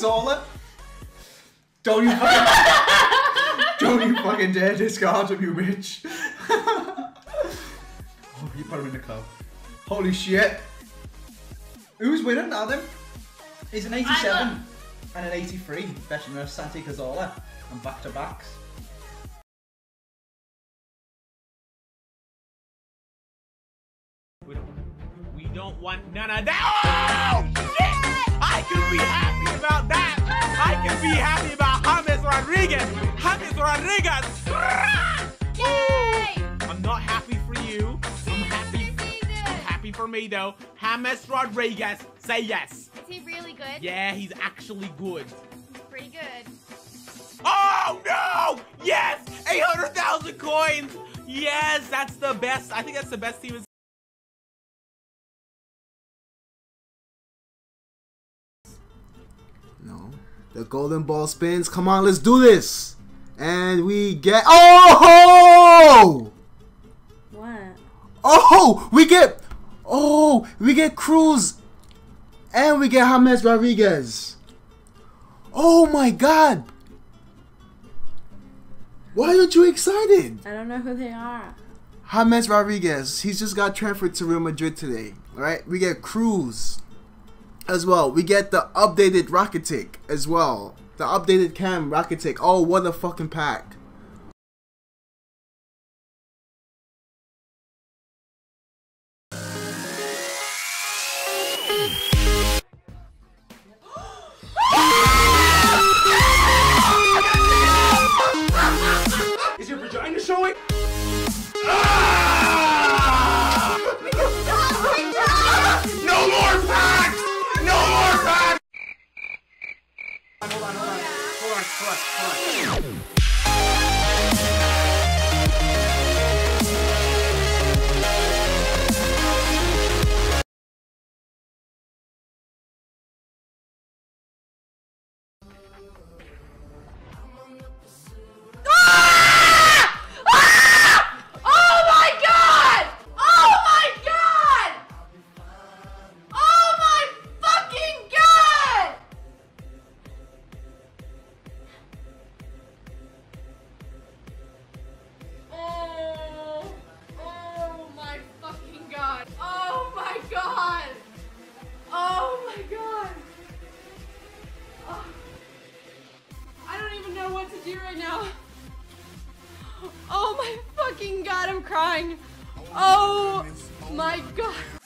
Cazorla. Don't you fucking, don't you fucking dare discard him, you bitch. oh, you put him in the club. Holy shit. Who's winning now then? He's an 87 and an 83. Better than Santi Cazorla and back to backs. We don't, we don't want none of that. Oh, shit! I can be happy about that. I can be happy about James Rodriguez. James Rodriguez. Yay! I'm not happy for you. I'm happy. I'm happy for me though. James Rodriguez. Say yes. Is he really good? Yeah, he's actually good. He's pretty good. Oh no! Yes! 800,000 coins! Yes, that's the best. I think that's the best team No. The golden ball spins. Come on, let's do this. And we get. Oh! What? Oh! We get. Oh! We get Kroos. And we get James Rodriguez. Oh my god! Why aren't you excited? I don't know who they are. James Rodriguez, he's just got transferred to Real Madrid today. Right? We get Kroos as well. We get the updated Rakitic as well. The updated Cam Rakitic. Oh, what a fucking pack. Is your vagina showing? Right now. Oh my fucking god, I'm crying. Oh my god.